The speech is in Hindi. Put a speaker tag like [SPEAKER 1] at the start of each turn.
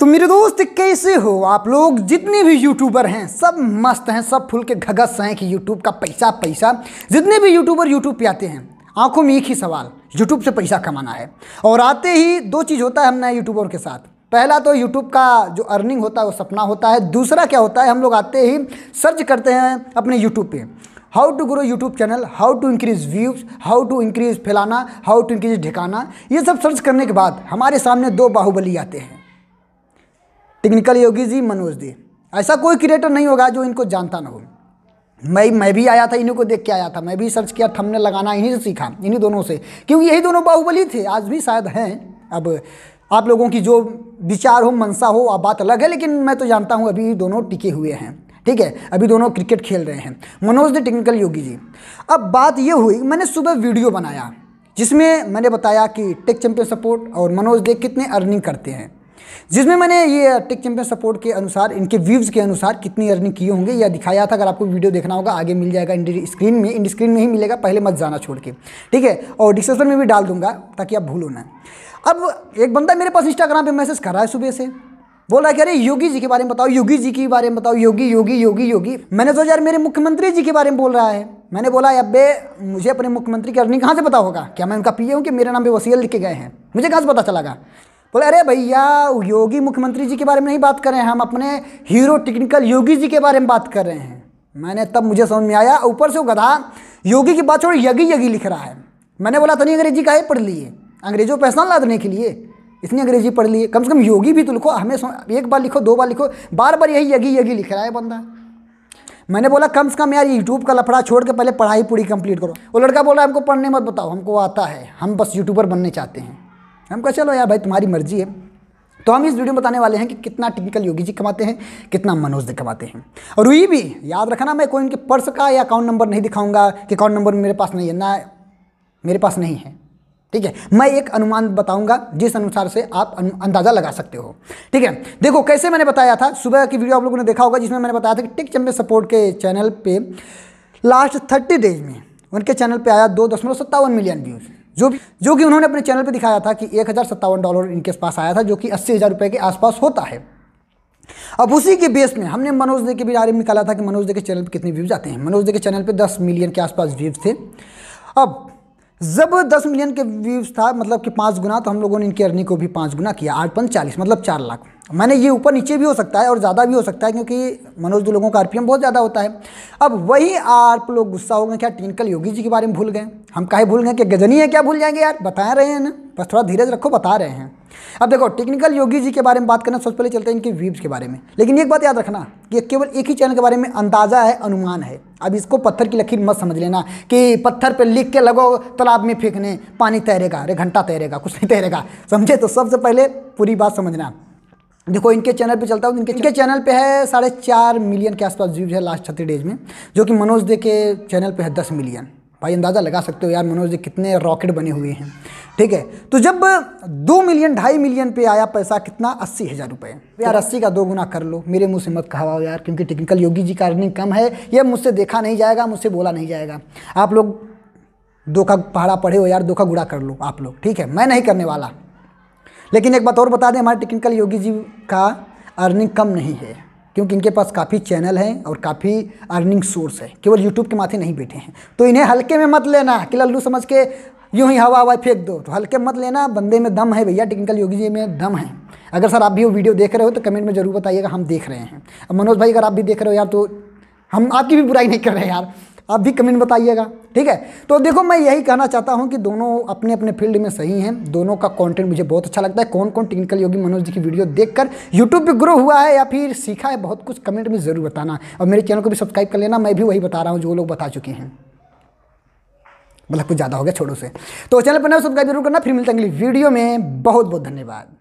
[SPEAKER 1] तो मेरे दोस्त, कैसे हो आप लोग? जितने भी यूट्यूबर हैं, सब मस्त हैं, सब फुल के घगस हैं कि यूट्यूब का पैसा पैसा। जितने भी यूट्यूबर यूट्यूब पे आते हैं, आँखों में एक ही सवाल यूट्यूब से पैसा कमाना है। और आते ही दो चीज़ होता है हम नए यूट्यूबर के साथ। पहला तो यूट्यूब का जो अर्निंग होता है, वो सपना होता है। दूसरा क्या होता है, हम लोग आते ही सर्च करते हैं अपने यूट्यूब पे। How to grow YouTube channel how to increase views how to increase फैलाना हाउ टू इंक्रीज ढिकाना। ये सब सर्च करने के बाद हमारे सामने दो बाहुबली आते हैं। टेक्निकल योगी जी मनोज दी। ऐसा कोई क्रिएटर नहीं होगा जो इनको जानता ना हो। मैं मैं भी आया था, इन्हीं को देख के आया था। मैं भी सर्च किया थंबनेल लगाना, इन्हीं से सीखा, इन्हीं दोनों से। क्योंकि यही दोनों बाहुबली थे, आज भी शायद हैं। अब आप लोगों की जो विचार हो, मनसा हो आप बात अलग है, लेकिन मैं तो जानता हूँ अभी दोनों टिके हुए हैं। ठीक है? अभी दोनों क्रिकेट खेल रहे हैं। Manoj the technical Yogi ji. अब बात ये हुई, मैंने सुबह वीडियो बनाया, जिसमें मैंने बताया कि टेक चैंपियन सपोर्ट और मनोज देख कितने अर्निंग करते हैं। जिसमें मैंने ये टेक चैंपियन सपोर्ट के अनुसार, इनके व्यूज़ के अनुसार कितनी अर्निंग किए होंगे यह दिखाया था, अगर आपको वीडियो देखना होगा, आगे मिल जाएगा इंडी स्क्रीन में इंडी स्क्रीन में ही मिलेगा, पहले मत जाना छोड़ के। ठीक है? और डिस्क्रिप्शन में भी डाल दूँगा, ताकि आप भूलो ना। अब एक बंदा मेरे पास इंस्टाग्राम पे मैसेज कर रहा है सुबह से। बोला कि, अरे, योगी जी के बारे में बताओ, योगी जी के बारे में बताओ, योगी योगी योगी योगी। मैंने सोचा, यार, मेरे मुख्यमंत्री जी के बारे में बोल रहा है। मैंने बोला अब्बे मुझे अपने मुख्यमंत्री की अर्निंग कहाँ से पता होगा? क्या मैं उनका पी हूँ कि मेरे नाम पे वसील लिख गए हैं? मुझे कहाँ से पता चलागा बोले, अरे भैया, योगी मुख्यमंत्री जी के बारे में नहीं बात कर रहे हैं, हम अपने हीरो टेक्निकल योगी जी के बारे में बात कर रहे हैं। मैंने तब मुझे समझ में आया, ऊपर से वो गधा योगी की बात छोड़ यगी यगी लिख रहा है। मैंने बोला, तनी अंग्रेज़ी का ही पढ़ लिए अंग्रेज़ों को पैसा लादने के लिए। इतनी अंग्रेज़ी पढ़ लिए कम से कम योगी भी तो लिखो, हमें एक बार लिखो, दो बार लिखो बार बार यही यगी यगी लिख रहा है बंदा। मैंने बोला, कम से कम यार यूट्यूब का लफड़ा छोड़ के पहले पढ़ाई पूरी कंप्लीट करो। वो लड़का बोला हमको पढ़ने मत बताओ, हमको आता है, हम बस यूट्यूबर बनने चाहते हैं। हम कहा, चलो यार भाई, तुम्हारी मर्ज़ी है। तो हम इस वीडियो में बताने वाले हैं कि कितना टिपिकल योगी जी कमाते हैं, कितना मनोज जी कमाते हैं। और ये भी, याद रखना, मैं कोई उनके पर्स का या अकाउंट नंबर नहीं दिखाऊँगा कि अकाउंट नंबर मेरे पास नहीं है, ना, मेरे पास नहीं है। ठीक है? मैं एक अनुमान बताऊँगा, जिस अनुसार से आप अंदाज़ा लगा सकते हो। ठीक है? देखो, कैसे मैंने बताया था, सुबह की वीडियो आप लोगों ने देखा होगा, जिसमें मैंने बताया था कि टिक चैम्पियन सपोर्ट के चैनल पे लास्ट थर्टी डेज़ में उनके चैनल पे आया दो दशमलव सत्तावन मिलियन व्यूज़। जो भी, जो कि उन्होंने अपने चैनल पे दिखाया था कि एक हज़ार सत्तावन डॉलर इनके पास आया था, जो कि अस्सी हज़ार रुपये के आसपास होता है। अब उसी के बेस में हमने मनोज दे के भी बारे में निकाला था कि मनोज दे के चैनल पे कितने व्यूज़ आते हैं। मनोज दे के चैनल पे 10 मिलियन के आसपास व्यूज़ थे। अब, जब 10 मिलियन के व्यूज़ था मतलब कि पाँच गुना तो हम लोगों ने इनकी अर्निंग को भी पाँच गुना किया, आठ पंच चालीस मतलब चार लाख। मैंने ये ऊपर नीचे भी हो सकता है और ज़्यादा भी हो सकता है, क्योंकि मनोज दो लोगों का आरपीएम बहुत ज़्यादा होता है। अब वही आप लोग गुस्सा हो गए, क्या टिंकल योगी जी के बारे में भूल गए? हम काहे भूल गए कि गजनी है क्या भूल जाएँगे यार? बता रहे हैं ना। बस थोड़ा धीरज रखो, बता रहे हैं। अब देखो टेक्निकल योगी जी के बारे में बात करना, सबसे पहले चलते हैं इनके व्यूज़ के बारे में। लेकिन एक बात याद रखना कि केवल एक ही चैनल के बारे में अंदाज़ा है, अनुमान है। अब इसको पत्थर की लकीर मत समझ लेना कि पत्थर पर लिख के लगो, तालाब में फेंकने, पानी तैरेगा, अरे घंटा तैरेगा, कुछ नहीं तैरेगा। समझे? तो सबसे पहले पूरी बात समझना। देखो, इनके चैनल पे चलता हूँ, इनके इनके चैनल पे है साढ़े चार मिलियन के आसपास व्यूज़ है लास्ट थर्टी डेज़ में, जो कि मनोज दे के चैनल पे है दस मिलियन भाई अंदाज़ा लगा सकते हो यार, मनोज जी, कितने रॉकेट बने हुए हैं। ठीक है तो जब दो मिलियन ढाई मिलियन पे आया पैसा, कितना? अस्सी हज़ार रुपये यार, अस्सी का दो गुना कर लो। मेरे मुँह से मत कहवाओ यार, क्योंकि टेक्निकल योगी जी का अर्निंग कम है। यह मुझसे देखा नहीं जाएगा, मुझसे बोला नहीं जाएगा। आप लोग दो का पहाड़ा पढ़े हो यार, दो का गुड़ा कर लो आप लोग। ठीक है, मैं नहीं करने वाला। लेकिन एक बात और बता दें, हमारे टेक्निकल योगी जी का अर्निंग कम नहीं है। क्योंकि इनके पास काफ़ी चैनल हैं और काफ़ी अर्निंग सोर्स है। केवल यूट्यूब के माथे नहीं बैठे हैं। तो इन्हें हल्के में मत लेना, कि लल्लू समझ के यूँ ही हवा हवा फेंक दो। तो हल्के मत लेना, बंदे में दम है भैया, टेक्निकल योगी जी में दम है। अगर सर आप भी वो वीडियो देख रहे हो तो कमेंट में ज़रूर बताइएगा, हम देख रहे हैं। अब मनोज भाई, अगर आप भी देख रहे हो यार तो हम आपकी भी बुराई नहीं कर रहे यार। आप भी कमेंट बताइएगा, ठीक है? तो देखो, मैं यही कहना चाहता हूँ कि दोनों अपने अपने फ़ील्ड में सही हैं। दोनों का कंटेंट मुझे बहुत अच्छा लगता है। कौन कौन टेक्निकल योगी मनोज जी की वीडियो देखकर यूट्यूब पे ग्रो हुआ है या फिर सीखा है, बहुत कुछ कमेंट में ज़रूर बताना। और मेरे चैनल को भी सब्सक्राइब कर लेना, मैं भी वही बता रहा हूँ जो लोग बता चुके हैं। मतलब कुछ ज़्यादा हो गया, छोड़ो से तो चैनल पर ना सब्सक्राइब ज़रूर करना। फिर मिलते हैं अगली वीडियो में। बहुत बहुत धन्यवाद।